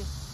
успех